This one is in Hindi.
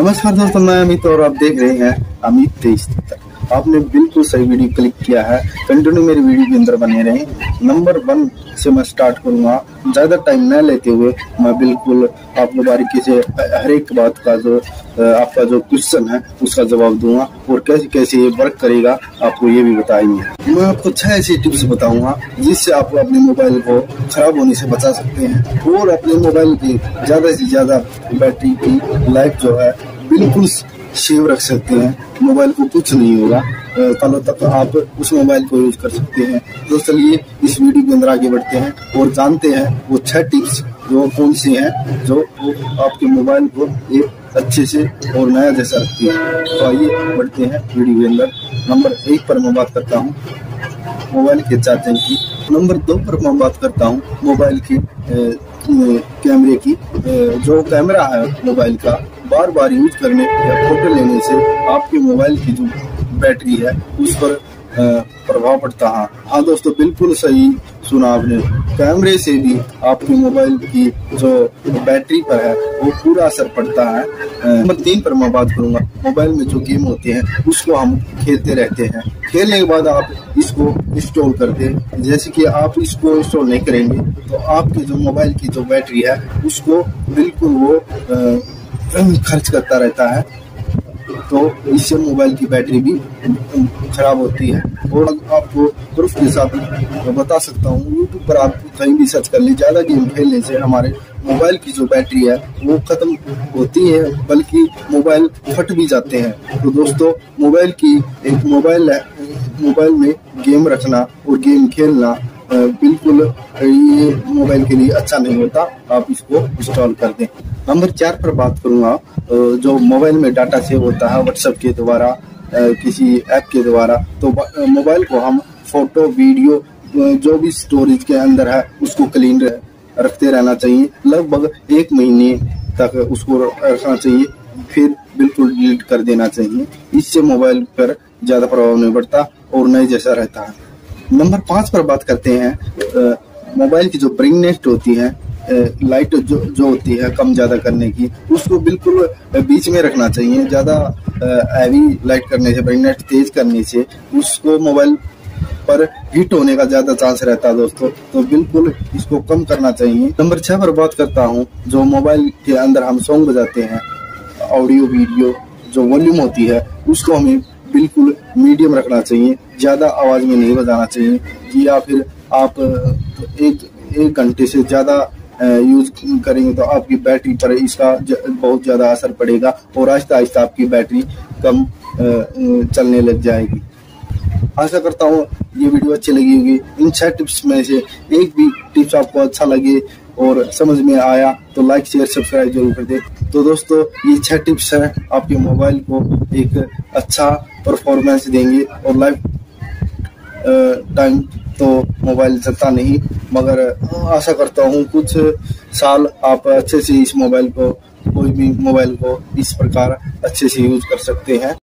नमस्कार दोस्तों, मैं अमित और आप देख रहे हैं अमित तेईस आपने बिल्कुल सही वीडियो क्लिक किया है। कंटिन्यू मेरी वीडियो के अंदर बने रहे। नंबर वन से मैं स्टार्ट करूँगा। ज़्यादा टाइम न लेते हुए मैं बिल्कुल आपको बारीकी से हर एक बात का जो आपका जो क्वेश्चन है, उसका जवाब दूँगा और कैसे कैसे ये वर्क करेगा, आपको ये भी बताएँगे। मैं आपको छह ऐसी टिप्स बताऊँगा, जिससे आप अपने मोबाइल को खराब होने से बचा सकते हैं। और अपने मोबाइल की ज़्यादा से ज़्यादा बैटरी की लाइफ जो है बिल्कुल सेव रख सकते हैं। मोबाइल को कुछ नहीं होगा। सालों तक आप उस मोबाइल को यूज़ कर सकते हैं। तो चलिए इस वीडियो के अंदर आगे बढ़ते हैं और जानते हैं वो छह टिप्स जो कौन सी हैं, जो आपके मोबाइल को एक अच्छे से और नया जैसा रखती है। तो आइए बढ़ते हैं वीडियो के अंदर। नंबर एक पर मैं बात करता हूँ। मोबाइल के चार्जिंग की। नंबर दो पर मैं बात करता हूँ मोबाइल के कैमरे की। जो कैमरा है मोबाइल का बार बार यूज़ करने या फ़ोटो लेने से आपके मोबाइल की जो बैटरी है, उस पर प्रभाव पड़ता है। हाँ दोस्तों, बिल्कुल सही सुना आपने। कैमरे से भी आपके मोबाइल की जो बैटरी पर है, वो पूरा असर पड़ता है। नंबर तीन पर मैं बात करूँगा। मोबाइल में जो गेम होते हैं, उसको हम खेलते रहते हैं। खेलने के बाद आप इसको इंस्टॉल करते हैं जैसे कि आप इसको इंस्टॉल नहीं करेंगे तो आपके जो मोबाइल की जो बैटरी है, उसको बिल्कुल वो खर्च करता रहता है तो इससे मोबाइल की बैटरी भी खराब होती है। और आपको प्रूफ के साथ बता सकता हूँ यूट्यूब पर आप कहीं भी सर्च कर ली ज़्यादा गेम खेलने से हमारे मोबाइल की जो बैटरी है, वो खत्म होती है, बल्कि मोबाइल फट भी जाते हैं। तो दोस्तों, मोबाइल की एक मोबाइल है, मोबाइल में गेम रखना और गेम खेलना बिल्कुल ये मोबाइल के लिए अच्छा नहीं होता। आप इसको इंस्टॉल कर दें। नंबर चार पर बात करूँगा जो मोबाइल में डाटा सेव होता है व्हाट्सएप के द्वारा किसी ऐप के द्वारा तो मोबाइल को हम फ़ोटो, वीडियो जो भी स्टोरेज के अंदर है, उसको क्लीन रखते रहना चाहिए। लगभग एक महीने तक उसको रखना चाहिए, फिर बिल्कुल डिलीट कर देना चाहिए। इससे मोबाइल पर ज़्यादा प्रभाव नहीं पड़ता और नए जैसा रहता है। नंबर पाँच पर बात करते हैं मोबाइल की जो ब्रिंगनेस होती है लाइट जो जो होती है कम ज़्यादा करने की, उसको बिल्कुल बीच में रखना चाहिए। ज़्यादा हैवी लाइट करने से ब्राइटनेस तेज करने से, उसको मोबाइल पर हीट होने का ज़्यादा चांस रहता है दोस्तों। तो बिल्कुल इसको कम करना चाहिए। नंबर छह पर बात करता हूँ, जो मोबाइल के अंदर हम सॉन्ग बजाते हैं ऑडियो वीडियो जो वॉल्यूम होती है, उसको हमें बिल्कुल मीडियम रखना चाहिए। ज़्यादा आवाज़ में नहीं बजाना चाहिए या फिर आप एक एक घंटे से ज़्यादा यूज़ करेंगे तो आपकी बैटरी पर इसका बहुत ज़्यादा असर पड़ेगा और आहिस्ता आहिस्ता आपकी बैटरी कम चलने लग जाएगी। आशा करता हूँ ये वीडियो अच्छी लगी होगी। इन छह टिप्स में से एक भी टिप्स आपको अच्छा लगे और समझ में आया तो लाइक शेयर सब्सक्राइब ज़रूर कर दे। तो दोस्तों, ये छह टिप्स हैं, आपके मोबाइल को एक अच्छा परफॉर्मेंस देंगे और लाइफ टाइम तो मोबाइल चलता नहीं। मगर आशा करता हूँ कुछ साल आप अच्छे से इस मोबाइल को, कोई भी मोबाइल को इस प्रकार अच्छे से यूज़ कर सकते हैं।